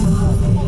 Stop